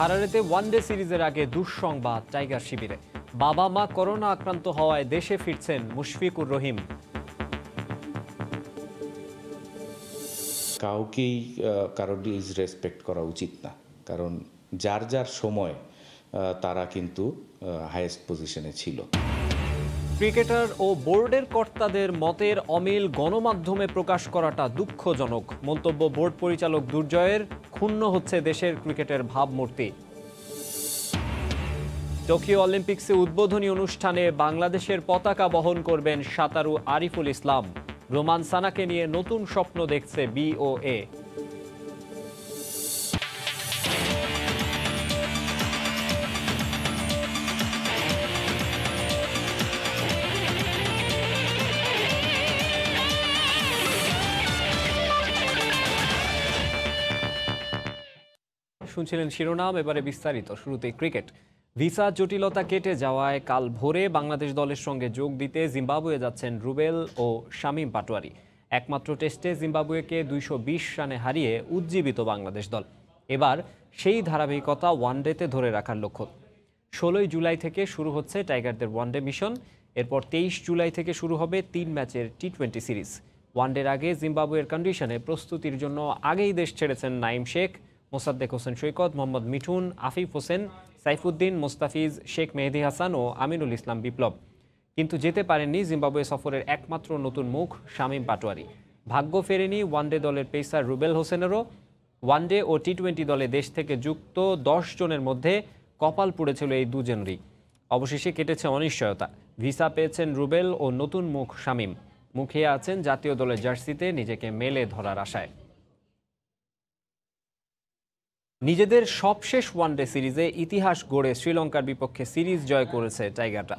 হারারেতে one day সিরিজের আগে দুঃসংবাদ টাইগার শিবিরে। বাবা মা করোনা আক্রান্ত হওয়ায় দেশে ফিরছেন মুশফিকুর রহিম। কাউকেই কারোর ইজ রেসপেক্ট করা উচিত না। কারণ যার যার সময় তারা কিন্তু হায়েস্ট পজিশনে ছিল। ক্রিকেটার ও বোর্ডের কর্তাদের মতের অমিল গণমাধ্যমে প্রকাশ করাটা দুঃখজনক। মন্তব্য বোর্ড পরিচালক দুর্জয়ের, ক্ষুণ্ণ হচ্ছে দেশের ক্রিকেটের ভাবমূর্তি। টোকিও অলিম্পিক্সে উদ্বোধনী অনুষ্ঠানে বাংলাদেশের পতাকা বহন করবেন সাঁতারু আরিফুল ইসলাম। রোমান সানাকে নিয়ে নতুন স্বপ্ন দেখছে বিওএ শুনছিলেন শিরোনাম, এবারে বিস্তারিত। শুরুতেই ক্রিকেট। ভিসা জটিলতা কেটে যাওয়ায় কাল ভোরে বাংলাদেশ দলের সঙ্গে যোগ দিতে জিম্বাবুয়ে যাচ্ছেন রুবেল ও শামীম পাটোয়ারি। একমাত্র টেস্টে জিম্বাবুয়েকে দুইশো বিশ রানে হারিয়ে উজ্জীবিত বাংলাদেশ দল। এবার সেই ধারাবাহিকতা ওয়ানডেতে ধরে রাখার লক্ষ্য। ষোলোই জুলাই থেকে শুরু হচ্ছে টাইগারদের ওয়ানডে মিশন। এরপর তেইশ জুলাই থেকে শুরু হবে তিন ম্যাচের টি টোয়েন্টি সিরিজ। ওয়ানডের আগে জিম্বাবুয়ের কন্ডিশনে প্রস্তুতির জন্য আগেই দেশ ছেড়েছেন নাইম শেখ। মোসাদ্দেক হোসেন সৈকত, মোহাম্মদ মিঠুন, আফিফ হোসেন, সাইফুদ্দিন, মোস্তাফিজ, শেখ মেহেদি হাসান ও আমিনুল ইসলাম বিপ্লব। কিন্তু যেতে পারেননি জিম্বাবুয়ে সফরের একমাত্র নতুন মুখ শামীম পাটোয়ারি। ভাগ্য ফেরেনি ওয়ানডে দলের পেসার রুবেল হোসেনেরও। ওয়ানডে ও টি টোয়েন্টি দলে দেশ থেকে যুক্ত দশ জনের মধ্যে কপাল পুড়েছিল এই দুজনেরই। অবশেষে কেটেছে অনিশ্চয়তা। ভিসা পেয়েছেন রুবেল ও নতুন মুখ শামীম। মুখিয়ে আছেন জাতীয় দলের জার্সিতে নিজেকে মেলে ধরার আশায়। নিজেদের সবশেষ ওয়ানডে সিরিজে ইতিহাস গড়ে শ্রীলঙ্কার বিপক্ষে সিরিজ জয় করেছে টাইগাররা।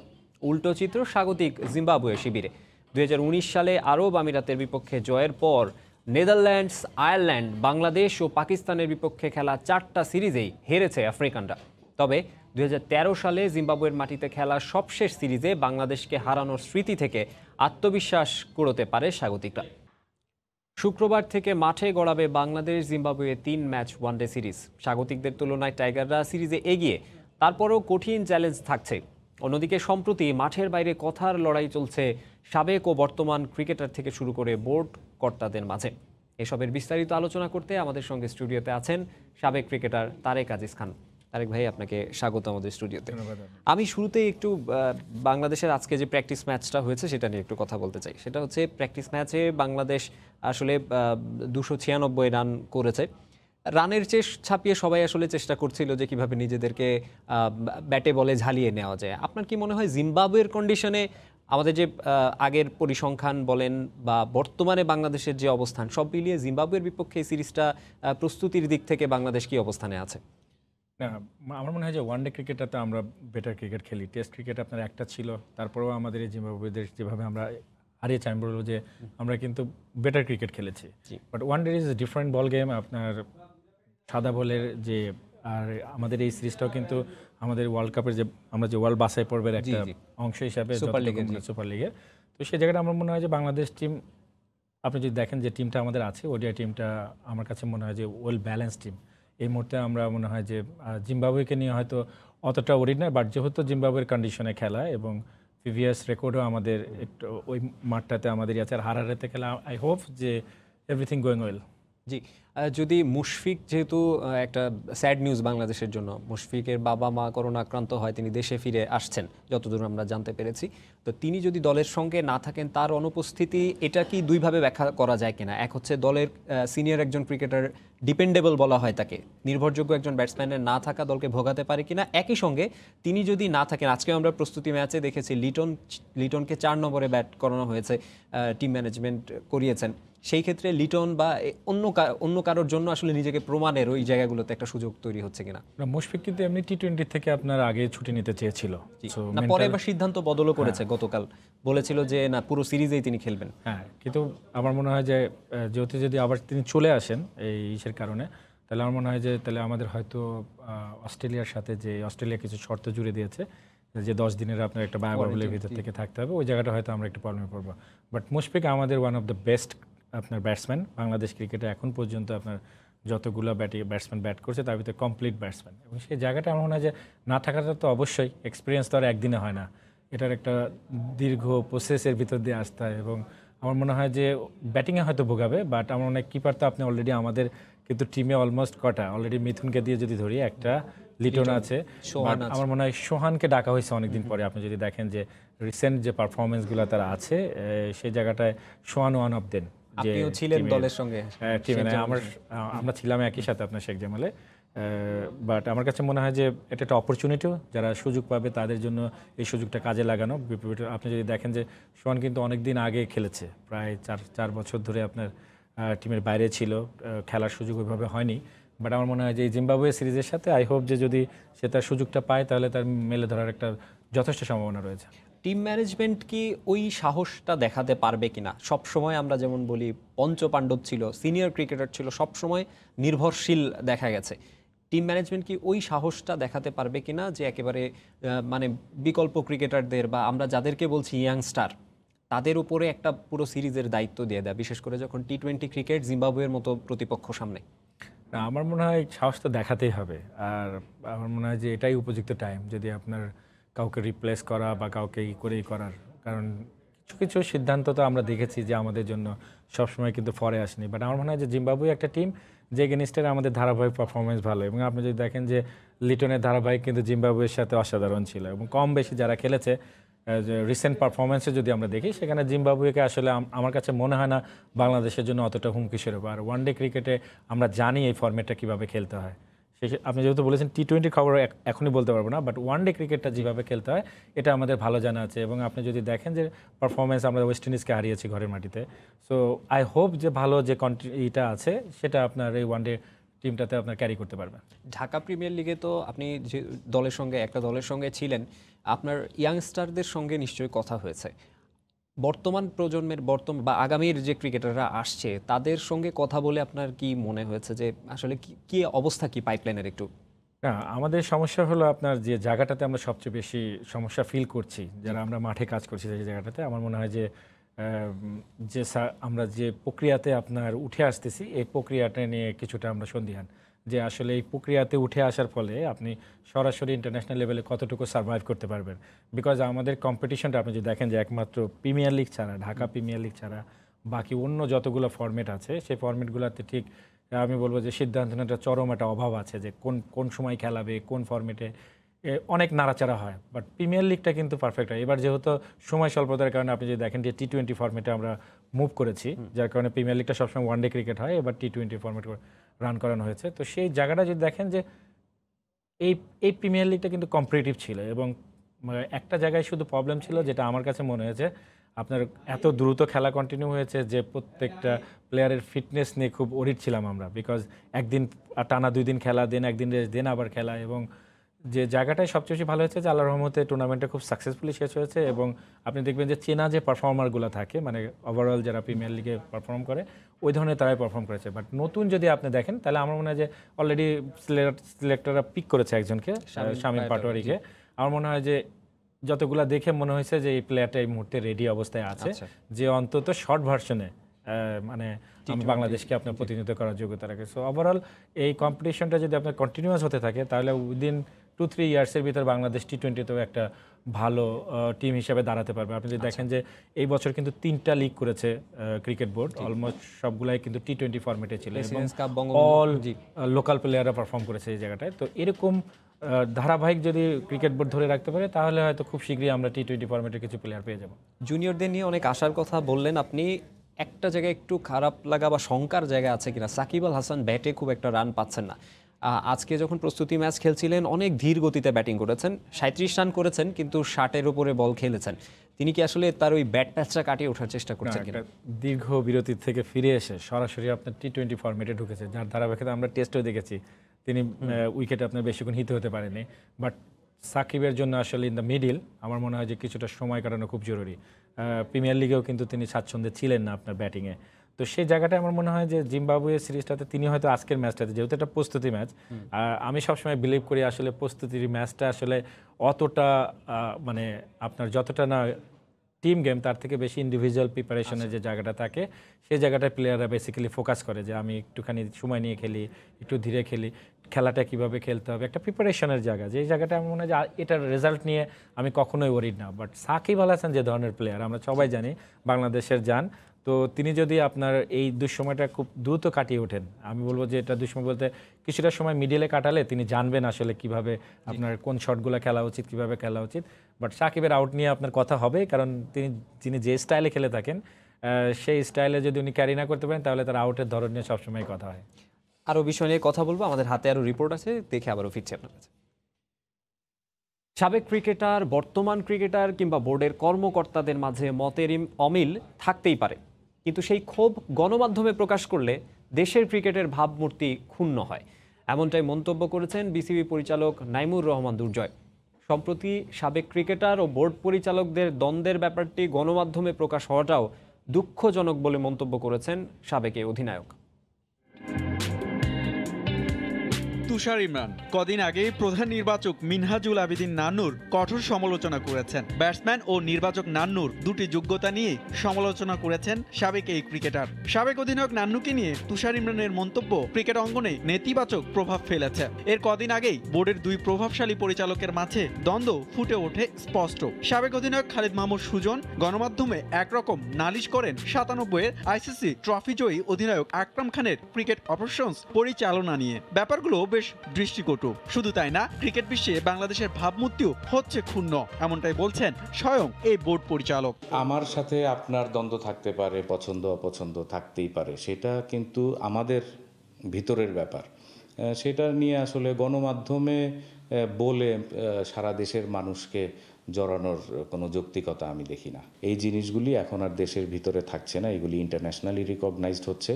উল্টো চিত্র স্বাগতিক জিম্বাবুয়ে শিবিরে। দুই হাজার উনিশ সালে আরব আমিরাতের বিপক্ষে জয়ের পর নেদারল্যান্ডস, আয়ারল্যান্ড, বাংলাদেশ ও পাকিস্তানের বিপক্ষে খেলা চারটা সিরিজেই হেরেছে আফ্রিকানরা। তবে দুই হাজার তেরো সালে জিম্বাবুয়ের মাটিতে খেলা সবশেষ সিরিজে বাংলাদেশকে হারানোর স্মৃতি থেকে আত্মবিশ্বাস কুড়োতে পারে স্বাগতিকরা। শুক্রবার থেকে মাঠে গড়াবে বাংলাদেশ, জিম্বাবুয়ে তিন ম্যাচ ওয়ানডে সিরিজ। স্বাগতিকদের তুলনায় টাইগাররা সিরিজে এগিয়ে, তারপরও কঠিন চ্যালেঞ্জ থাকছে। অন্যদিকে, সম্প্রতি মাঠের বাইরে কথার লড়াই চলছে সাবেক ও বর্তমান ক্রিকেটার থেকে শুরু করে বোর্ড কর্তাদের মাঝে। এসবের বিস্তারিত আলোচনা করতে আমাদের সঙ্গে স্টুডিওতে আছেন সাবেক ক্রিকেটার তারেক আজিজ খান। তারেক ভাই আপনাকে স্বাগত আমাদের স্টুডিওতে। আমি শুরুতেই একটু বাংলাদেশের আজকে যে প্র্যাকটিস ম্যাচটা হয়েছে সেটা নিয়ে একটু কথা বলতে চাই। সেটা হচ্ছে প্র্যাকটিস ম্যাচে বাংলাদেশ আসলে দুশো ছিয়ানব্বই রান করেছে। রানের চেষ ছাপিয়ে সবাই আসলে চেষ্টা করছিল যে কীভাবে নিজেদেরকে ব্যাটে বলে ঝালিয়ে নেওয়া যায়। আপনার কি মনে হয় জিম্বাবুয়ের কন্ডিশনে আমাদের যে আগের পরিসংখ্যান বলেন বা বর্তমানে বাংলাদেশের যে অবস্থান সব মিলিয়ে জিম্বাবুয়ের বিপক্ষে এই সিরিজটা প্রস্তুতির দিক থেকে বাংলাদেশ কি অবস্থানে আছে? না আমার মনে হয় যে ওয়ানডে ক্রিকেটটাতে আমরা বেটার ক্রিকেট খেলি। টেস্ট ক্রিকেট আপনার একটা ছিল তারপরেও আমাদের এই জিম্বাবুয়েদের যেভাবে আমরা হারিয়েছি আমি বলব যে আমরা কিন্তু বেটার ক্রিকেট খেলেছি। But one day is different ball game আপনার সাদা বলের যে আর আমাদের এই সিরিজটাও কিন্তু আমাদের ওয়ার্ল্ড কাপের যে আমরা যে ওয়ার্ল্ড বাছাই পর্বের একটা অংশ হিসাবে সুপার লিগের সুপার লিগের তো সেই জায়গাটা আমার মনে হয় যে বাংলাদেশ টিম আপনি যদি দেখেন যে টিমটা আমাদের আছে ওডিআই টিমটা আমার কাছে মনে হয় যে ওয়েল ব্যালেন্স টিম এই মুহূর্তে আমরা মনে হয় যে জিম্বাবুয়েকে নিয়ে হয়তো অতটা ওরি নয় বাট যেহেতু জিম্বাবুয়ের কন্ডিশনে খেলা এবং প্রিভিয়াস রেকর্ডও আমাদের একটু ওই মাঠটাতে আমাদের আছে আর হারারেতে খেলা আই হোপ যে এভরিথিং গোয়িং ওয়েল জি যদি মুশফিক যেহেতু একটা স্যাড নিউজ বাংলাদেশের জন্য, মুশফিকের বাবা মা করোনা আক্রান্ত হয়, তিনি দেশে ফিরে আসছেন, যতদূর আমরা জানতে পেরেছি। তো তিনি যদি দলের সঙ্গে না থাকেন, তার অনুপস্থিতি, এটা কি দুইভাবে ব্যাখ্যা করা যায় কিনা? এক হচ্ছে দলের সিনিয়র একজন ক্রিকেটার ডিপেন্ডেবল বলা হয় তাকে, নির্ভরযোগ্য একজন ব্যাটসম্যানের না থাকা দলকে ভোগাতে পারে কিনা? একই সঙ্গে, তিনি যদি না থাকেন আজকে আমরা প্রস্তুতি ম্যাচে দেখেছি, লিটন, লিটনকে চার নম্বরে ব্যাট করানো হয়েছে টিম ম্যানেজমেন্ট করিয়েছেন। সেই ক্ষেত্রে লিটন বা অন্য অন্য কারোর জন্য আসলে নিজেকে প্রমাণের ওই জায়গাগুলোতে একটা সুযোগ তৈরি হচ্ছে কিনা? মুশফিক কিন্তু এমনি টি টোয়েন্টি থেকে আপনার আগে ছুটি নিতে চেয়েছিল। না পরে এবার সিদ্ধান্ত বদলও করেছে গতকাল। বলেছিল যে না পুরো সিরিজেই তিনি খেলবেন। হ্যাঁ কিন্তু আমার মনে হয় যে যেহেতু যদি আবার তিনি চলে আসেন এই ইসের কারণে তাহলে আমার মনে হয় যে তাহলে আমাদের হয়তো অস্ট্রেলিয়ার সাথে যে অস্ট্রেলিয়া কিছু শর্ত জুড়ে দিয়েছে যে দশ দিনের আপনার একটা বায়োবাবলের ভিতর থেকে থাকতে হবে ওই জায়গাটা হয়তো আমরা একটু প্রবলেমে পড়ব বাট মুশফিক আমাদের ওয়ান অফ দ্য বেস্ট আপনার ব্যাটসম্যান বাংলাদেশ ক্রিকেটে এখন পর্যন্ত আপনার যতগুলো ব্যাটি ব্যাটসম্যান ব্যাট করছে তার ভিতরে কমপ্লিট ব্যাটসম্যান এবং সেই জায়গাটা আমার মনে হয় যে না থাকাটা তো অবশ্যই এক্সপিরিয়েন্স তো আর একদিনে হয় না। এটার একটা দীর্ঘ প্রসেসের ভিতর দিয়ে আসতে হয় এবং আমার মনে হয় যে ব্যাটিংয়ে হয়তো ভোগাবে বাট আমার মনে হয় কিপার তো আপনি অলরেডি আমাদের কিন্তু টিমে অলমোস্ট কটা। অলরেডি মিথুনকে দিয়ে যদি ধরি একটা লিটন আছে। সোহান আমার মনে হয় সোহানকে ডাকা হয়েছে অনেকদিন পরে। আপনি যদি দেখেন যে রিসেন্ট যে পারফরমেন্সগুলো তারা আছে সেই জায়গাটাটা সোহান ওয়ান অফ দেন আপনিও ছিলেন দলের সঙ্গে। টিমে আমার আমরা ছিলাম একই সাথে আপনার শেখ জামালে। বাট আমার কাছে মনে হয় যে এটা একটা অপরচুনিটিও যারা সুযোগ পাবে তাদের জন্য এই সুযোগটা কাজে লাগানো। আপনি যদি দেখেন যে সোহান কিন্তু অনেক দিন আগে খেলেছে। প্রায় চার চার বছর ধরে আপনার টিমের বাইরে ছিল। খেলার সুযোগ ওইভাবে হয়নি। বাট আমার মনে হয় যে এই জিম্বাবুয়ে সিরিজের সাথে আই হোপ যে যদি সে তার সুযোগটা পায় তাহলে তার মেলে ধরার একটা যথেষ্ট সম্ভাবনা রয়েছে। টিম ম্যানেজমেন্ট কি ওই সাহসটা দেখাতে পারবে কিনা? সব সময় আমরা যেমন বলি পঞ্চ পাণ্ডব ছিল, সিনিয়র ক্রিকেটার ছিল সব সময় নির্ভরশীল দেখা গেছে। টিম ম্যানেজমেন্ট কি ওই সাহসটা দেখাতে পারবে কিনা যে একেবারে মানে বিকল্প ক্রিকেটারদের বা আমরা যাদেরকে বলছি ইয়াংস্টার তাদের উপরে একটা পুরো সিরিজের দায়িত্ব দিয়ে দেয়, বিশেষ করে যখন টি টোয়েন্টি ক্রিকেট জিম্বাবুয়ের মতো প্রতিপক্ষ সামনে। আমার মনে হয় সাহস তো দেখাতেই হবে। আর আমার মনে হয় যে এটাই উপযুক্ত টাইম যদি আপনার কাউকে রিপ্লেস করা বা কাউকে ই করেই করার। কারণ কিছু কিছু সিদ্ধান্ত তো আমরা দেখেছি যে আমাদের জন্য সবসময় কিন্তু ফরে আসেনি। বাট আমার মনে হয় যে জিম্বাবুয়ে একটা টিম যে গেনিস্টের আমাদের ধারাবাহিক পারফরমেন্স ভালো। এবং আপনি যদি দেখেন যে লিটনের ধারাবাহিক কিন্তু জিম্বাবুয়ের সাথে অসাধারণ ছিল। এবং কম বেশি যারা খেলেছে রিসেন্ট পারফরমেন্সে যদি আমরা দেখি, সেখানে জিম্বাবুয়েকে আসলে আমার কাছে মনে হয় না বাংলাদেশের জন্য অতটা হুমকি স্বরূপ। আর ওয়ান ডে ক্রিকেটে আমরা জানি এই ফর্মেটটা কীভাবে খেলতে হয়। সে- আপনি যেহেতু বলেছেন টি টোয়েন্টি খবর এখনই বলতে পারব না বাট ওয়ান ডে ক্রিকেটটা যেভাবে খেলতে হয়, এটা আমাদের ভালো জানা আছে। এবং আপনি যদি দেখেন যে পারফরমেন্স আমরা ওয়েস্ট ইন্ডিজকে হারিয়েছি ঘরের মাটিতে সো আই হোপ যে ভালো যে কন্টি ইটা আছে, সেটা আপনার এই ওয়ান ডে টিমটাতে আপনার ক্যারি করতে পারবে। ঢাকা প্রিমিয়ার লিগে তো আপনি যে দলের সঙ্গে, একটা দলের সঙ্গে ছিলেন, আপনার ইয়াংস্টারদের সঙ্গে নিশ্চয়ই কথা হয়েছে। বর্তমান প্রজন্মের বর্তমান বা আগামীর যে ক্রিকেটাররা আসছে তাদের সঙ্গে কথা বলে আপনার কি মনে হয়েছে যে আসলে কি অবস্থা কি পাইপলাইনের একটু? হ্যাঁ আমাদের সমস্যা হলো আপনার যে জায়গাটাতে আমরা সবচেয়ে বেশি সমস্যা ফিল করছি যারা আমরা মাঠে কাজ করছি সেই জায়গাটাতে আমার মনে হয় যে যে আমরা যে প্রক্রিয়াতে আপনার উঠে আসতেছি এই প্রক্রিয়াটা নিয়ে কিছুটা আমরা সন্দিহান। যে আসলে এই প্রক্রিয়াতে উঠে আসার ফলে আপনি সরাসরি ইন্টারন্যাশনাল লেভেলে কতটুকু সার্ভাইভ করতে পারবেন। বিকজ আমাদের কম্পিটিশনটা আপনি যদি দেখেন যে একমাত্র প্রিমিয়ার লিগ ছাড়া ঢাকা প্রিমিয়ার লিগ ছাড়া বাকি অন্য যতগুলো ফর্মেট আছে সেই ফর্মেটগুলোতে ঠিক আমি বলব যে সিদ্ধান্ত নেওয়াটা চরম একটা অভাব আছে যে কোন কোন সময় খেলাবে কোন ফর্মেটে অনেক নাড়াচাড়া হয়। বাট প্রিমিয়ার লিগটা কিন্তু পারফেক্ট হয়। এবার যেহেতু সময় স্বল্পতার কারণে আপনি যদি দেখেন যে টি টোয়েন্টি ফর্মেটে আমরা মুভ করেছি যার কারণে প্রিমিয়ার লিগটা সবসময় ওয়ান ডে ক্রিকেট হয় এবার টি টোয়েন্টি ফর্মেট রান করানো হয়েছে। তো সেই জায়গাটা যদি দেখেন যে এই এই প্রিমিয়ার লিগটা কিন্তু কম্পিটিটিভ ছিল এবং একটা জায়গায় শুধু প্রবলেম ছিল যেটা আমার কাছে মনে হয়েছে, আপনার এত দ্রুত খেলা কন্টিনিউ হয়েছে যে প্রত্যেকটা প্লেয়ারের ফিটনেস নিয়ে খুব ওরিট ছিলাম আমরা বিকজ একদিন টানা দুই দিন খেলা দেন একদিন রেস্ট দেন আবার খেলা এবং যে জায়গাটায় সবচেয়ে বেশি ভালো হয়েছে যে আল্লাহ রহমতে টুর্নামেন্টটা খুব সাকসেসফুলি শেষ হয়েছে এবং আপনি দেখবেন যে চেনা যে পারফর্মারগুলো থাকে মানে ওভারঅল যারা প্রিমিয়ার লিগে পারফর্ম করে ওই ধরনের তারাই পারফর্ম করেছে। বাট নতুন যদি আপনি দেখেন তাহলে আমার মনে হয় যে অলরেডি সিলেক্টররা পিক করেছে একজনকে শামীম পাটোয়ারিকে। আমার মনে হয় যে যতগুলা দেখে মনে হয়েছে যে এই প্লেয়ারটা এই মুহূর্তে রেডি অবস্থায় আছে আচ্ছা। যে অন্তত শর্ট ভার্সনে মানে আমি বাংলাদেশকে আপনার প্রতিনিধিত্ব করার যোগ্যতা রাখে সো ওভারঅল এই কম্পিটিশনটা যদি আপনার কন্টিনিউয়াস হতে থাকে তাহলে উইদিন টু থ্রি ইয়ার্সের ভিতর বাংলাদেশ টি টোয়েন্টিতেও একটা ভালো টিম হিসেবে দাঁড়াতে পারবে। আপনি যদি দেখেন যে এই বছর কিন্তু তিনটা লিগ করেছে ক্রিকেট বোর্ড অলমোস্ট সবগুলাই কিন্তু টি টোয়েন্টি ফর্মেটে ছিল অল লোকাল প্লেয়াররা পারফর্ম করেছে এই জায়গাটায়। তো এরকম ধারাবাহিক যদি ক্রিকেট বোর্ড ধরে রাখতে পারে তাহলে হয়তো খুব শীঘ্রই আমরা টি টোয়েন্টি ফর্মেটের কিছু প্লেয়ার পেয়ে যাব। জুনিয়রদের নিয়ে অনেক আশার কথা বললেন আপনি। একটা জায়গায় একটু খারাপ লাগা বা শঙ্কার জায়গা আছে কিনা? সাকিব আল হাসান ব্যাটে খুব একটা রান পাচ্ছেন না। আজকে যখন প্রস্তুতি ম্যাচ খেলছিলেন অনেক ধীর গতিতে ব্যাটিং করেছেন। সাঁত্রিশ রান করেছেন কিন্তু ষাটের উপরে বল খেলেছেন। তিনি কি আসলে তার ওই ব্যাট প্যাচটা কাটিয়ে ওঠার চেষ্টা করছেন কিনা? দীর্ঘ বিরতির থেকে ফিরে এসে সরাসরি আপনার টি টোয়েন্টি ফর্মেটে ঢুকেছে যার ধারাবাহিকতা আমরা টেস্টেও দেখেছি। তিনি উইকেটে আপনার বেশিক্ষণ হিতে হতে পারেনি। বাট সাকিবের জন্য আসলে ইন দ্য মিডিল আমার মনে হয় যে কিছুটা সময় কাটানো খুব জরুরি। প্রিমিয়ার লিগেও কিন্তু তিনি স্বাচ্ছন্দ্যে ছিলেন না আপনার ব্যাটিংয়ে তো সেই জায়গাটা আমার মনে হয় যে জিম্বাবুয়ে সিরিজটাতে তিনি হয়তো আজকের ম্যাচটাতে যেহেতু একটা প্রস্তুতি ম্যাচ আর আমি সবসময় বিলিভ করি আসলে প্রস্তুতির ম্যাচটা আসলে অতটা মানে আপনার যতটা না টিম গেম তার থেকে বেশি ইন্ডিভিজুয়াল প্রিপারেশনের যে জায়গাটা থাকে সেই জায়গাটায় প্লেয়াররা বেসিক্যালি ফোকাস করে যে আমি একটুখানি সময় নিয়ে খেলি একটু ধীরে খেলি খেলাটা কীভাবে খেলতে হবে একটা প্রিপারেশনের জায়গা। যে জায়গাটা আমার মনে হয় যে এটার রেজাল্ট নিয়ে আমি কখনোই ওরিড না। বাট সাকিব আল হাসান যে ধরনের প্লেয়ার আমরা সবাই জানি বাংলাদেশের যান তো তিনি যদি আপনার এই দুঃসময়টা খুব দ্রুত কাটিয়ে ওঠেন, আমি বলব যে এটা দুঃসময় বলতে কিছুটা সময় মিডিলে কাটালে তিনি জানবেন আসলে কীভাবে আপনার কোন শটগুলো খেলা উচিত, কীভাবে খেলা উচিত। বাট সাকিবের আউট নিয়ে আপনার কথা হবে, কারণ তিনি তিনি যে স্টাইলে খেলে থাকেন সেই স্টাইলে যদি উনি ক্যারি না করতে পারেন, তাহলে তার আউটের ধরন নিয়ে সবসময় কথা হয়। আরও বিষয় নিয়ে কথা বলব, আমাদের হাতে আরও রিপোর্ট আছে, দেখে আবারও ফিরছি আপনার কাছে। সাবেক ক্রিকেটার বর্তমান ক্রিকেটার কিংবা বোর্ডের কর্মকর্তাদের মাঝে মতের অমিল থাকতেই পারে। কিন্তু সেই ক্ষোভ গণমাধ্যমে প্রকাশ করলে দেশের ক্রিকেটের ভাবমূর্তি ক্ষুণ্ণ হয়। এমনটাই মন্তব্য করেছেন বিসিবি পরিচালক নাইমুর রহমান দুর্জয়। সম্প্রতি সাবেক ক্রিকেটার ও বোর্ড পরিচালকদের দ্বন্দ্বের ব্যাপারটি গণমাধ্যমে প্রকাশ হওয়াটাও দুঃখজনক বলে মন্তব্য করেছেন সাবেক অধিনায়ক। তুষার ইমরান। কদিন আগে প্রধান নির্বাচক মিনহাজুল আবেদিন নান্নুর কঠোর সমালোচনা করেছেন। ব্যাটসম্যান ও নির্বাচক নান্নুর দুটি যোগ্যতা নিয়ে সমালোচনা করেছেন সাবেক এই ক্রিকেটার। সাবেক অধিনায়ক নান্নুকে নিয়ে তুষার ইমরানের মন্তব্য ক্রিকেট অঙ্গনে নেতিবাচক প্রভাব ফেলেছে। এর কদিন আগেই বোর্ডের দুই প্রভাবশালী পরিচালকের মাঝে দ্বন্দ্ব ফুটে ওঠে স্পষ্ট। সাবেক অধিনায়ক খালিদ মাহমুদ সুজন গণমাধ্যমে একরকম নালিশ করেন সাতানব্বই এর আইসিসি ট্রফি জয়ী অধিনায়ক আকরাম খানের ক্রিকেট অপারেশনস পরিচালনা নিয়ে। ব্যাপারগুলো বেশ দৃষ্টিকটু। শুধু তাই না, ক্রিকেট বিশ্বে বাংলাদেশের ভাবমূর্তিও হচ্ছে ক্ষুণ্ণ, এমনটাই বলছেন স্বয়ং এই বোর্ড পরিচালক। আমার সাথে আপনার দ্বন্দ্ব থাকতে পারে, পছন্দ, অপছন্দ থাকতেই পারে, সেটা কিন্তু আমাদের ভিতরের ব্যাপার। সেটা নিয়ে আসলে গণমাধ্যমে বলে সারা দেশের মানুষকে জড়ানোর কোনো যৌক্তিকতা আমি দেখি না। এই জিনিসগুলি এখন আর দেশের ভিতরে থাকছে না এগুলি ইন্টারন্যাশনালি রিকগনাইজড হচ্ছে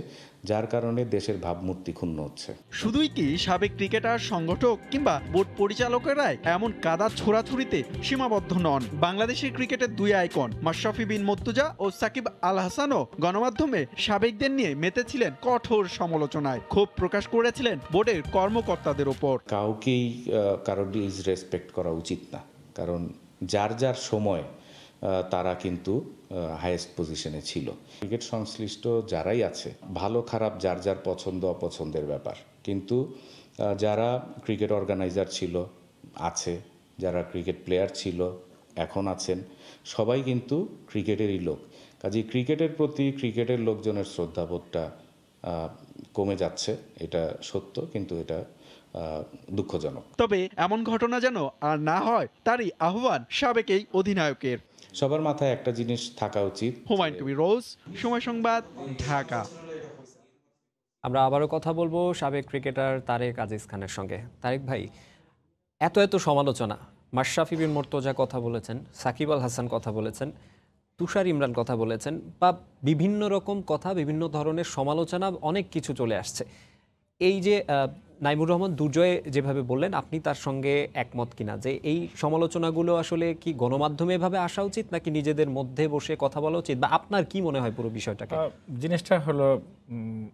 যার কারণে দেশের ভাবমূর্তি ক্ষুণ্ণ হচ্ছে। শুধুই কি সাবেক ক্রিকেটার সংগঠক কিংবা বোর্ড পরিচালকেরাই এমন কাদা ছোড়াছুড়িতে সীমাবদ্ধ নন? বাংলাদেশের ক্রিকেটের দুই আইকন মাশরাফি বিন মর্তুজা ও সাকিব আল হাসানও গণমাধ্যমে সাবেকদের নিয়ে মেতেছিলেন কঠোর সমালোচনায়। ক্ষোভ প্রকাশ করেছিলেন বোর্ডের কর্মকর্তাদের ওপর। কাউকেই কারোর ডিসরেসপেক্ট করা উচিত না কারণ যার যার সময় তারা কিন্তু হায়েস্ট পজিশনে ছিল। ক্রিকেট সংশ্লিষ্ট যারাই আছে, ভালো খারাপ যার যার পছন্দ, অপছন্দের ব্যাপার। কিন্তু যারা ক্রিকেট অর্গানাইজার ছিল, আছে, যারা ক্রিকেট প্লেয়ার ছিল, এখন আছেন, সবাই কিন্তু ক্রিকেটেরই লোক। কাজেই ক্রিকেটের প্রতি ক্রিকেটের লোকজনের শ্রদ্ধাবোধটা কমে যাচ্ছে, এটা সত্য, কিন্তু এটা দুঃখজনক। তবে এমন ঘটনা যেন আর না হয় তারই আহ্বান সাবেক এই অধিনায়কের। সবার মাথায় একটা জিনিস থাকা উচিত। হুমায়ুন কবির রোজ সময় সংবাদ ঢাকা। আমরা আবারও কথা বলব সাবেক ক্রিকেটার তারেক আজিজ খানের সঙ্গে। তারেক ভাই এত এত সমালোচনা। মাশরাফি বিন মোর্তজা কথা বলেছেন সাকিব আল হাসান কথা বলেছেন তুষার ইমরান কথা বলেছেন বা বিভিন্ন রকম কথা বিভিন্ন ধরনের সমালোচনা অনেক কিছু চলে আসছে। এই যে নাইমুর রহমান, দুর্জয় যেভাবে বললেন, আপনি তার সঙ্গে একমত কিনা? যে এই সমালোচনাগুলো আসলে কি গণমাধ্যমে এভাবে আসা উচিত, নাকি নিজেদের মধ্যে বসে কথা বলা উচিত? বা আপনার কি মনে হয় পুরো বিষয়টাকে? জিনিসটা হলো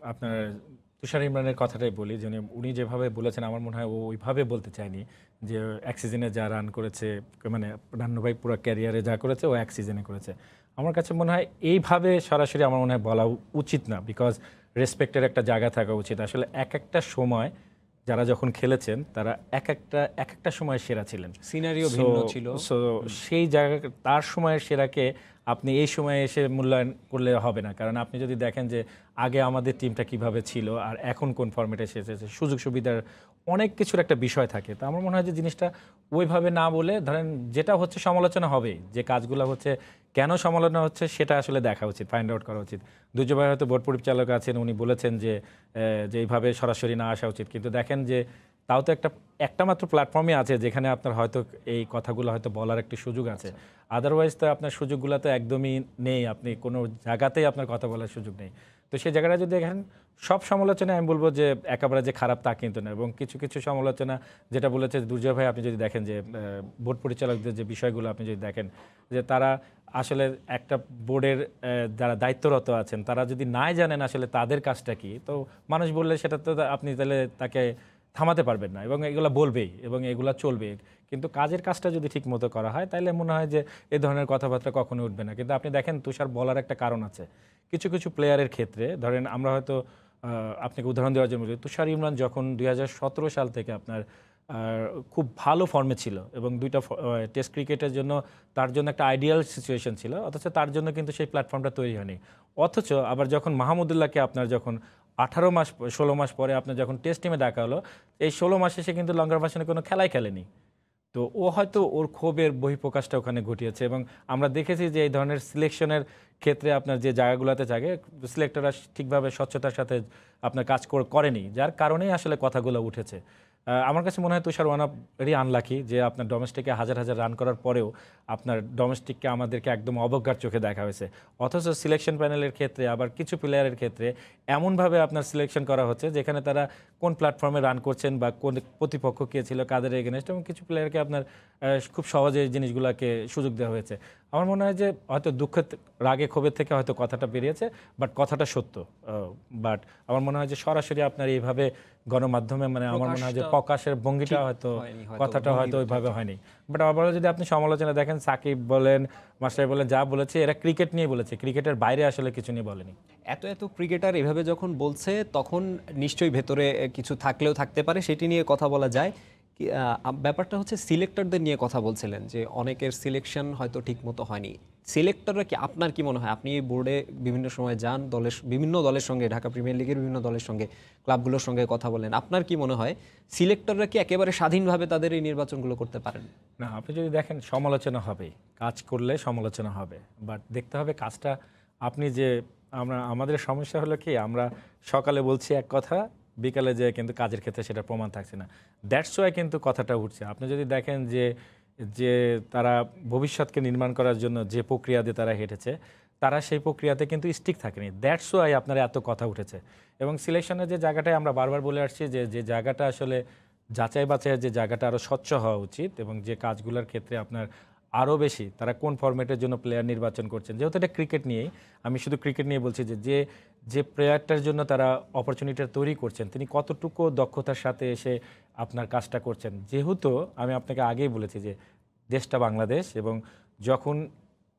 আপনার তুষার ইমরানের কথাটাই বলি, যে উনি- যেভাবে বলেছেন, আমার মনে হয় ও ওইভাবে বলতে চায়নি, যে এক সিজনে যা রান করেছে মানে রান্নু ভাই পুরো ক্যারিয়ারে যা করেছে, ও এক সিজনে করেছে। আমার কাছে মনে হয় এইভাবে সরাসরি আমার মনে হয় বলা উচিত না বিকজ রেসপেক্টের একটা জায়গা থাকা উচিত। আসলে এক একটা সময় যারা যখন খেলেছেন তারা এক একটা এক একটা সময় সেরা ছিলেন। সিনারিও ভিন্ন ছিল। সো সেই জায়গা তার সময়ের সেরাকে আপনি এই সময়ে এসে মূল্যায়ন করলে হবে না। কারণ আপনি যদি দেখেন যে আগে আমাদের টিমটা কীভাবে ছিল আর এখন কোন ফর্মেটে এসেছে সুযোগ সুবিধার অনেক কিছুর একটা বিষয় থাকে। তো আমার মনে হয় যে জিনিসটা ওইভাবে না বলে ধরেন যেটা হচ্ছে সমালোচনা হবে যে কাজগুলো হচ্ছে কেন সমালোচনা হচ্ছে সেটা আসলে দেখা উচিত ফাইন্ড আউট করা উচিত। দুর্যোগ হয়তো বোর্ড পরিচালক আছেন উনি বলেছেন যে যে এইভাবে সরাসরি না আসা উচিত। কিন্তু দেখেন যে তাও তো একটা একটা মাত্র প্ল্যাটফর্মে আছে যেখানে আপনার হয়তো এই কথাগুলো হয়তো বলার একটি সুযোগ আছে। আদারওয়াইজ তো আপনার সুযোগগুলো তো একদমই নেই। আপনি কোনো জায়গাতেই আপনার কথা বলার সুযোগ নেই। তো সেই জায়গাটা যদি দেখেন, সব সমালোচনা আমি বলব যে একেবারে যে খারাপ তা কিন্তু না এবং কিছু কিছু সমালোচনা যেটা বলেছে দুর্জয় ভাই, আপনি যদি দেখেন যে বোর্ড পরিচালকদের যে বিষয়গুলো আপনি যদি দেখেন, যে তারা আসলে একটা বোর্ডের যারা দায়িত্বরত আছেন, তারা যদি নাই জানেন আসলে তাদের কাজটা কি, তো মানুষ বললে সেটা তো আপনি তাহলে তাকে থামাতে পারবেন না এবং এগুলো বলবেই এবং এগুলো চলবে। কিন্তু কাজের কাজটা যদি ঠিক মতো করা হয় তাহলে মনে হয় যে এ ধরনের কথাবার্তা কখনো উঠবে না। কিন্তু আপনি দেখেন তুষার বলার একটা কারণ আছে। কিছু কিছু প্লেয়ারের ক্ষেত্রে ধরেন আমরা হয়তো আপনাকে উদাহরণ দেওয়ার জন্য বলি, তুষার ইমরান যখন দুই হাজার সতেরো সাল থেকে আপনার খুব ভালো ফর্মে ছিল এবং দুইটা টেস্ট ক্রিকেটের জন্য তার জন্য একটা আইডিয়াল সিচুয়েশন ছিল অথচ তার জন্য কিন্তু সেই প্ল্যাটফর্মটা তৈরি হয়নি। অথচ আবার যখন মাহমুদুল্লাহকে আপনার যখন আঠারো মাস ষোলো মাস পরে আপনার যখন টেস্ট টিমে ডাকা হলো এই ষোলো মাসে সে কিন্তু লঙ্কার ভাষণে কোনো খেলাই খেলেনি। তো ও হয়তো ওর ক্ষোভের বহিঃপ্রকাশটা ওখানে ঘটিয়েছে এবং আমরা দেখেছি যে এই ধরনের সিলেকশনের ক্ষেত্রে আপনার যে জায়গাগুলোতে থাকে সিলেক্টররা ঠিকভাবে স্বচ্ছতার সাথে আপনার কাজ করেনি, যার কারণেই আসলে কথাগুলো উঠেছে। আমার কাছে মনে হয় Tushar one of very unlucky যে আপনার ডোমেস্টিকে হাজার হাজার রান করার পরেও আপনার ডোমেস্টিককে আমাদেরকে একদম অবজ্ঞার চোখে দেখা হয়েছে। অথচ সিলেকশন প্যানেলের ক্ষেত্রে, আবার কিছু প্লেয়ারের ক্ষেত্রে এমনভাবে আপনার সিলেকশন করা হচ্ছে যেখানে তারা কোন প্ল্যাটফর্মে রান করছেন বা কোন প্রতিপক্ষ কে ছিল, কাদের এগেনস্ট এবং কিছু প্লেয়ারকে আপনার খুব সহজে জিনিসগুলোকে সুযোগ দেওয়া হয়েছে। আমার মনে হয় যে হয়তো দুঃখের রাগে ক্ষোভের থেকে হয়তো কথাটা বেরিয়েছে বাট কথাটা সত্য বাট আমার মনে হয় যে সরাসরি আপনার এইভাবে গণমাধ্যমে মানে আমার মনে হয় যে প্রকাশের ভঙ্গিটা হয়তো কথাটা হয়তো ওইভাবে হয়নি। বাট আবার যদি আপনি সমালোচনা দেখেন সাকিব বলেন মাস্টার বলেন যা বলেছে এরা ক্রিকেট নিয়ে বলেছে ক্রিকেটের বাইরে আসলে কিছু নিয়ে বলেনি। এত এত ক্রিকেটার এভাবে যখন বলছে তখন নিশ্চয়ই ভেতরে কিছু থাকলেও থাকতে পারে সেটি নিয়ে কথা বলা যায়। ব্যাপারটা হচ্ছে সিলেক্টরদের নিয়ে কথা বলছিলেন যে অনেকের সিলেকশন হয়তো ঠিক মতো হয়নি। সিলেক্টররা কি, আপনার কি মনে হয়? আপনি এই বোর্ডে বিভিন্ন সময় যান, দলের বিভিন্ন দলের সঙ্গে, ঢাকা প্রিমিয়ার লিগের বিভিন্ন দলের সঙ্গে, ক্লাবগুলোর সঙ্গে কথা বলেন, আপনার কি মনে হয়? সিলেক্টররা কি একেবারে স্বাধীনভাবে তাদের এই নির্বাচনগুলো করতে পারেন? না, আপনি যদি দেখেন, সমালোচনা হবে। কাজ করলে সমালোচনা হবে। বাট দেখতে হবে কাজটা, আপনি যে, আমরা, আমাদের সমস্যা হলো কি, আমরা সকালে বলছি এক কথা বিকালে যে কিন্তু কাজের ক্ষেত্রে সেটা প্রমাণ থাকছে না। দ্যাটস ওয়াই কিন্তু কথাটা উঠছে। আপনি যদি দেখেন যে যে তারা ভবিষ্যৎকে নির্মাণ করার জন্য যে প্রক্রিয়া দিয়ে তারা হেঁটেছে, তারা সেই প্রক্রিয়াতে কিন্তু স্টিক থাকেনি। দ্যাটস ওয়াই আপনার এত কথা উঠেছে। এবং সিলেকশনের যে জায়গাটায় আমরা বারবার বলে আসছি যে যে জায়গাটা আসলে যাচাই বাছাইয়ের যে জায়গাটা আরও স্বচ্ছ হওয়া উচিত এবং যে কাজগুলোর ক্ষেত্রে আপনার আরও বেশি, তারা কোন ফরম্যাটের জন্য প্লেয়ার নির্বাচন করছেন, যেহেতু এটা ক্রিকেট নিয়েই, আমি শুধু ক্রিকেট নিয়ে বলছি যে যে যে প্লেয়ারটার জন্য তারা অপরচুনিটিটা তৈরি করছেন, তিনি কতটুকু দক্ষতার সাথে এসে আপনার কাজটা করছেন? যেহেতু আমি আপনাকে আগেই বলেছি যে দেশটা বাংলাদেশ এবং যখন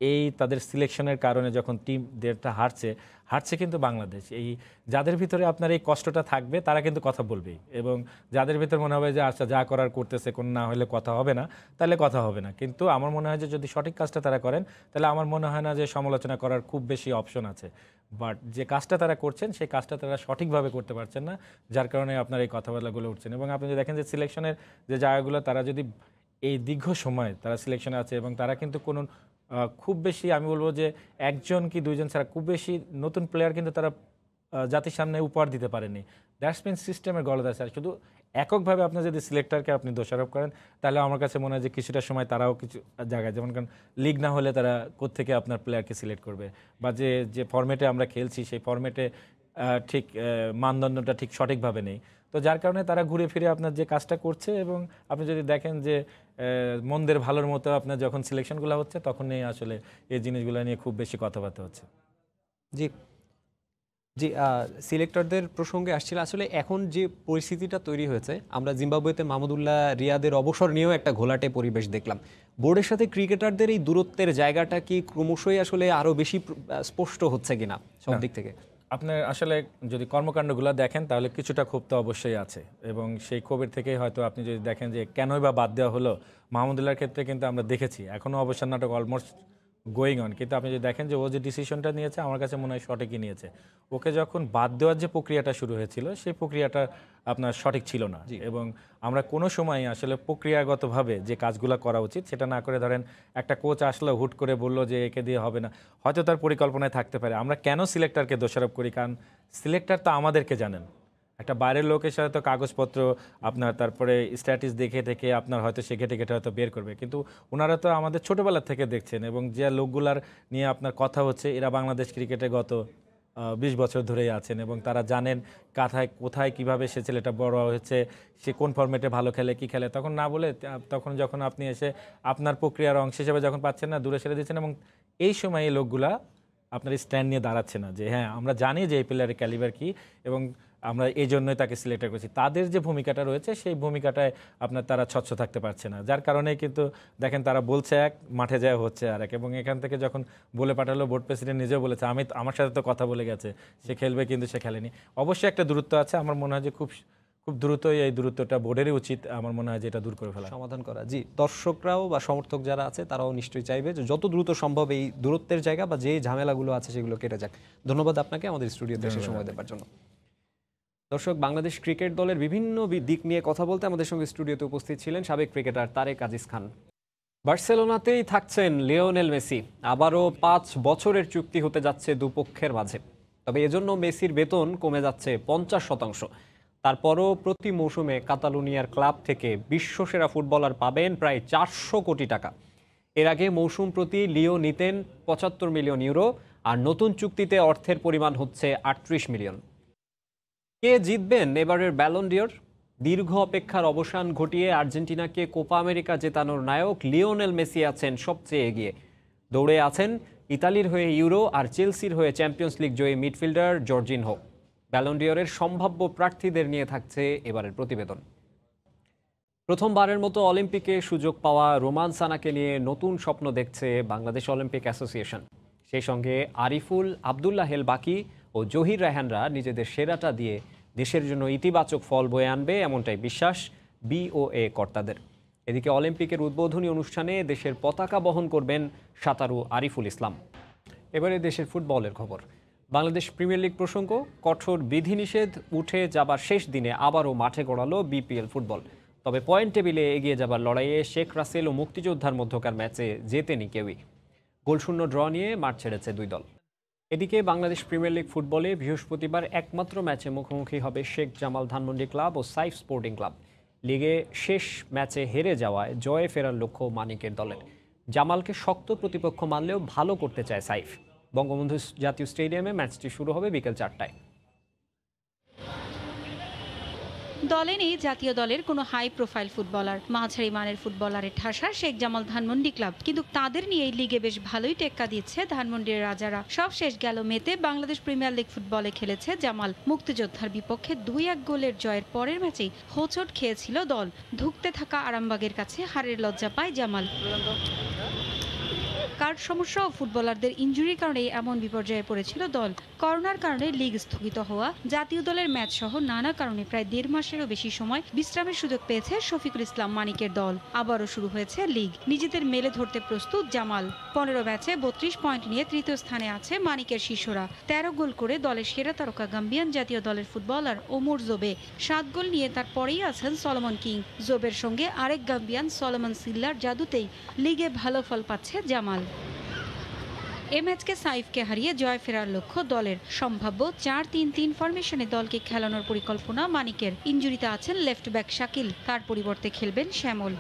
এই তাদের সিলেকশনের কারণে যখন টিম দেড়টা হারছে হারছে কিন্তু বাংলাদেশ। এই যাদের ভিতরে আপনার এই কষ্টটা থাকবে, তারা কিন্তু কথা বলবেই। এবং যাদের ভিতরে মনে হবে যে আচ্ছা যা করার করতেছে, কোন না হলে কথা হবে না, তাহলে কথা হবে না। কিন্তু আমার মনে হয় যে, যদি সঠিক কাজটা তারা করেন, তাহলে আমার মনে হয় না যে, সমালোচনা করার খুব বেশি অপশন আছে। বাট যে কাজটা তারা করছেন, সেই কাজটা তারা সঠিকভাবে করতে পারছেন না, যার কারণে আপনার এই কথাবার্তাগুলো উঠছেন। এবং আপনি যদি দেখেন যে সিলেকশনের যে জায়গাগুলো, তারা যদি এই দীর্ঘ সময় তারা সিলেকশনে আছে, এবং তারা কিন্তু কোনো খুব বেশি আমি বলব যে একজন কি দুইজন ছাড়া খুব বেশি নতুন প্লেয়ার কিন্তু তারা জাতির সামনে উপহার দিতে পারেনি। ব্যাটসম্যান সিস্টেমের গলদা আর শুধু এককভাবে আপনি যদি সিলেক্টরকে আপনি দোষারোপ করেন, তাহলে আমার কাছে মনে হয় যে কিছুটা সময় তারাও কিছু জায়গায় যেমন কারণ লিগ না হলে তারা কোত্থেকে আপনার প্লেয়ারকে সিলেক্ট করবে? বা যে যে ফর্মেটে আমরা খেলছি, সেই ফর্মেটে ঠিক মানদণ্ডটা ঠিক সঠিকভাবে নেই। তো যার কারণে তারা ঘুরে ফিরে আপনার যে কাজটা করছে এবং আপনি যদি দেখেন যে মন্দের ভালোর মতো আপনার যখন সিলেকশনগুলো হচ্ছে তখন তখনই আসলে এই জিনিসগুলো নিয়ে খুব বেশি কথাবার্তা হচ্ছে। জি। জি সিলেক্টরদের প্রসঙ্গে আসছিল আসলে এখন যে পরিস্থিতিটা তৈরি হয়েছে আমরা জিম্বাবুয়েতে মাহমুদুল্লাহ রিয়াদের অবসর নিয়েও একটা ঘোলাটে পরিবেশ দেখলাম। বোর্ডের সাথে ক্রিকেটারদের এই দূরত্বের জায়গাটা কি ক্রমশই আসলে আরও বেশি স্পষ্ট হচ্ছে কিনা সব দিক থেকে? আপনার আসলে যদি কর্মকাণ্ডগুলো দেখেন, তাহলে কিছুটা ক্ষোভ তো অবশ্যই আছে। এবং সেই ক্ষোভের থেকেই হয়তো আপনি যদি দেখেন যে কেনই বা বাদ দেওয়া হলো, মাহমুদুল্লাহর ক্ষেত্রে কিন্তু আমরা দেখেছি। এখনও অবসর নাটক অলমোস্ট গোয়িং অন কিন্তু আপনি যদি দেখেন যে ও যে ডিসিশনটা নিয়েছে আমার কাছে মনে হয় সঠিকই নিয়েছে। ওকে যখন বাদ দেওয়ার যে প্রক্রিয়াটা শুরু হয়েছিল সেই প্রক্রিয়াটা আপনার সঠিক ছিল না। এবং আমরা কোনো সময় আসলে প্রক্রিয়াগতভাবে যে কাজগুলো করা উচিত সেটা না করে ধরেন একটা কোচ আসলো হুট করে বলল যে একে দিয়ে হবে না। হয়তো তার পরিকল্পনায় থাকতে পারে। আমরা কেন সিলেক্টরকে দোষারোপ করি? কারণ সিলেক্টর তো আমাদেরকে জানেন। একটা বাইরের লোকের সাথে তো কাগজপত্র, আপনার তারপরে স্ট্যাটিস দেখে থেকে আপনার হয়তো সে ঘেটে ঘেটে হয়তো বের করবে। কিন্তু ওনারা তো আমাদের ছোটোবেলা থেকে দেখছেন এবং যে লোকগুলার নিয়ে আপনার কথা হচ্ছে, এরা বাংলাদেশ ক্রিকেটে গত বিশ বছর ধরেই আছেন এবং তারা জানেন কাথায়, কোথায়, কীভাবে সে ছেলেটা বড় হয়েছে, সে কোন ফর্মেটে ভালো খেলে, কি খেলে। তখন না বলে তখন যখন আপনি এসে আপনার প্রক্রিয়ার অংশ হিসেবে যখন পাচ্ছেন না, দূরে সেরে দিচ্ছেন এবং এই সময় এই লোকগুলা আপনার স্ট্যান্ড নিয়ে দাঁড়াচ্ছে না যে হ্যাঁ আমরা জানি যে এই প্লেয়ারের ক্যালিবার কী এবং আমরা এই জন্যই তাকে সিলেক্ট করেছি। তাদের যে ভূমিকাটা রয়েছে সেই ভূমিকাটায় আপনার তারা স্বচ্ছ থাকতে পারছে না। যার কারণে কিন্তু দেখেন তারা বলছে এক মাঠে যায় হচ্ছে আর এক। এবং এখান থেকে যখন বলে পাঠালো বোর্ড প্রেসিডেন্ট নিজেও বলেছে আমি আমার সাথে তো কথা বলে গেছে সে খেলবে কিন্তু সে খেলেনি। অবশ্যই একটা দূরত্ব আছে। আমার মনে হয় যে খুব খুব দ্রুতই এই দূরত্বটা বোর্ডেরই উচিত। আমার মনে হয় যে এটা দূর করে ফেলা। সমাধান করা। জি দর্শকরাও বা সমর্থক যারা আছে তারাও নিশ্চয়ই চাইবে যে যত দ্রুত সম্ভব এই দূরত্বের জায়গা বা যে ঝামেলাগুলো আছে সেগুলো কেটে যাক। ধন্যবাদ আপনাকে আমাদের স্টুডিওতে এসে সময় দেওয়ার জন্য। দর্শক, বাংলাদেশ ক্রিকেট দলের বিভিন্ন দিক নিয়ে কথা বলতে আমাদের সঙ্গে স্টুডিওতে উপস্থিত ছিলেন সাবেক ক্রিকেটার তারেক আজিজ খান। বার্সেলোনাতেই থাকছেন লিওনেল মেসি। আবারও পাঁচ বছরের চুক্তি হতে যাচ্ছে দুপক্ষের মাঝে। তবে এজন্য মেসির বেতন কমে যাচ্ছে পঞ্চাশ শতাংশ। তারপরও প্রতি মৌসুমে কাতালুনিয়ার ক্লাব থেকে বিশ্বসেরা ফুটবলার পাবেন প্রায় চারশো কোটি টাকা। এর আগে মৌসুম প্রতি লিও নিতেন পঁচাত্তর মিলিয়ন ইউরো, আর নতুন চুক্তিতে অর্থের পরিমাণ হচ্ছে আটত্রিশ মিলিয়ন। কে জিতবেন এবারের ব্যালন্ডিয়র দীর্ঘ অপেক্ষার অবসান ঘটিয়ে আর্জেন্টিনাকে কোপা আমেরিকা জেতানোর নায়ক লিওনেল মেসি আছেন সবচেয়ে এগিয়ে। দৌড়ে আছেন ইতালির হয়ে ইউরো আর চেলসির হয়ে চ্যাম্পিয়ন্স লিগ জয়ী মিডফিল্ডার জর্জিন জর্জিনহো ব্যালন্ডিয়রের সম্ভাব্য প্রার্থীদের নিয়ে থাকছে এবারের প্রতিবেদন। প্রথমবারের মতো অলিম্পিকে সুযোগ পাওয়া রোমান সানাকে নিয়ে নতুন স্বপ্ন দেখছে বাংলাদেশ অলিম্পিক অ্যাসোসিয়েশন। সেই সঙ্গে আরিফুল আবদুল্লাহ হেল বাকি ও জহির রায়হানরা নিজেদের সেরাটা দিয়ে দেশের জন্য ইতিবাচক ফল বয়ে আনবে এমনটাই বিশ্বাস বিওএ কর্তাদের। এদিকে অলিম্পিকের উদ্বোধনী অনুষ্ঠানে দেশের পতাকা বহন করবেন সাঁতারু আরিফুল ইসলাম। এবারে দেশের ফুটবলের খবর। বাংলাদেশ প্রিমিয়ার লিগ প্রসঙ্গ, কঠোর বিধিনিষেধ, উঠে যাবার শেষ দিনে আবারও মাঠে গড়ালো বিপিএল ফুটবল। তবে পয়েন্ট টেবিলে এগিয়ে যাবার লড়াইয়ে শেখ রাসেল ও মুক্তিযোদ্ধার মধ্যকার ম্যাচে জেতেনি কেউই। গোলশূন্য ড্র নিয়ে মাঠ ছেড়েছে দুই দল। এদিকে বাংলাদেশ প্রিমিয়ার লিগ ফুটবলে বৃহস্পতিবার একমাত্র ম্যাচে মুখোমুখি হবে শেখ জামাল ধানমন্ডি ক্লাব ও সাইফ স্পোর্টিং ক্লাব। লিগে শেষ ম্যাচে হেরে যাওয়ায় জয়ে ফেরার লক্ষ্য মানিকের দলের। জামালকে শক্ত প্রতিপক্ষ মানলেও ভালো করতে চায় সাইফ। বঙ্গবন্ধু জাতীয় স্টেডিয়ামে ম্যাচটি শুরু হবে বিকেল চারটায়। দলে নেই জাতীয় দলের কোনো হাই প্রোফাইল ফুটবলার মাঝারি মানের ফুটবলারের ঠাসা শেখ জামাল ধানমন্ডি ক্লাব কিন্তু তাদের নিয়ে এই লিগে বেশ ভালোই টেক্কা দিচ্ছে ধানমন্ডির রাজারা। সব শেষ গেল মেতে বাংলাদেশ প্রিমিয়ার লিগ ফুটবলে খেলেছে জামাল। মুক্তিযোদ্ধার বিপক্ষে দুই এক গোলের জয়ের পরের ম্যাচেই হোঁচট খেয়েছিল দল। ধুকতে থাকা আরামবাগের কাছে হারের লজ্জা পায় জামাল। কার্ড সমস্যা ও ফুটবলারদের ইনজুরির কারণে এমন বিপর্যয়ে পড়েছিল দল। করোনার কারণে লিগ স্থগিত হওয়া জাতীয় দলের ম্যাচ সহ নানা কারণে প্রায় দেড় মাসেরও বেশি সময় বিশ্রামের সুযোগ পেয়েছে শফিকুল ইসলাম মানিকের দল। আবারও শুরু হয়েছে লিগ। নিজেদের মেলে ধরতে প্রস্তুত জামাল। পনেরো ম্যাচে বত্রিশ পয়েন্ট নিয়ে তৃতীয় স্থানে আছে মানিকের শিষ্যরা তেরো গোল করে দলের সেরা তারকা গাম্বিয়ান জাতীয় দলের ফুটবলার ওমর জোবে সাত গোল নিয়ে তার পরেই আছেন সলমন কিং। জোবের সঙ্গে আরেক গাম্বিয়ান সলমন সিল্লার জাদুতেই লিগে ভালো ফল পাচ্ছে জামাল। এ ম্যাচকে সাইফকে হারিয়ে জয় ফেরার লক্ষ্য দলের সম্ভাব্য চার তিন তিন ফরমেশনে দলকে খেলানোর পরিকল্পনা মানিকের। ইঞ্জুরিতে আছেন লেফট ব্যাক শাকিল, তার পরিবর্তে খেলবেন শ্যামল।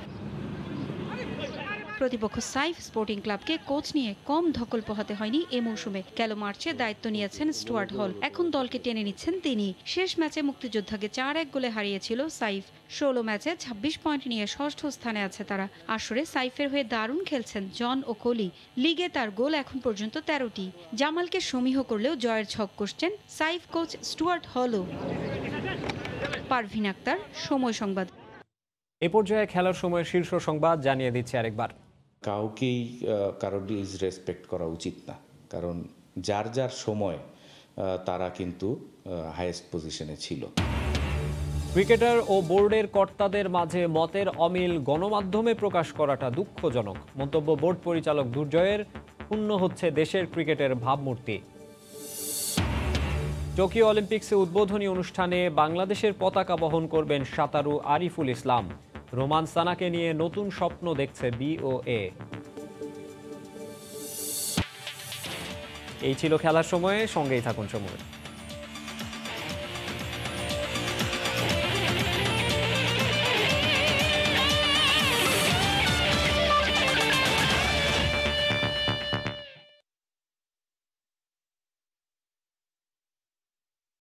প্রতিপক্ষ সাইফ স্পোর্টিং ক্লাবকে কোচ নিয়ে কম ধকল পোহাতে হয়নি এ মৌসুমে। গেল মার্চে দায়িত্ব নিয়েছেন স্টুয়ার্ট হল। এখন দলকে টেনে নিচ্ছেন তিনি। শেষ ম্যাচে মুক্তিযোদ্ধাকে চার এক গোলে হারিয়েছিল সাইফ। ষোলো ম্যাচে ২৬ পয়েন্ট নিয়ে ষষ্ঠ স্থানে আছে তারা। আসরে সাইফের হয়ে দারুণ খেলছেন জন ও কোলি লিগে তার গোল এখন পর্যন্ত তেরোটি। জামালকে সমীহ করলেও জয়ের ছক কষছেন সাইফ কোচ স্টুয়ার্ট হলও। পারভিন আক্তার সময় সংবাদ। এ পর্যায়ে খেলার সময় শীর্ষ সংবাদ জানিয়ে দিচ্ছে আরেকবার। কাউকেই কারোর কারোর ডিসরেসপেক্ট করা উচিত না। কারণ যার যার সময় তারা কিন্তু হাইয়েস্ট পজিশনে ছিল। ক্রিকেটার ও বোর্ডের কর্তাদের মাঝে মতের অমিল গণমাধ্যমে প্রকাশ করাটা দুঃখজনক। মন্তব্য বোর্ড পরিচালক দুর্জয়ের, পূর্ণ হচ্ছে দেশের ক্রিকেটের ভাবমূর্তি। টোকিও অলিম্পিক্সে উদ্বোধনী অনুষ্ঠানে বাংলাদেশের পতাকা বহন করবেন সাঁতারু আরিফুল ইসলাম। রোমান সানাকে নিয়ে নতুন স্বপ্ন দেখছে বিওএ এই ছিল খেলার সময়ে, সঙ্গেই থাকুন সময়।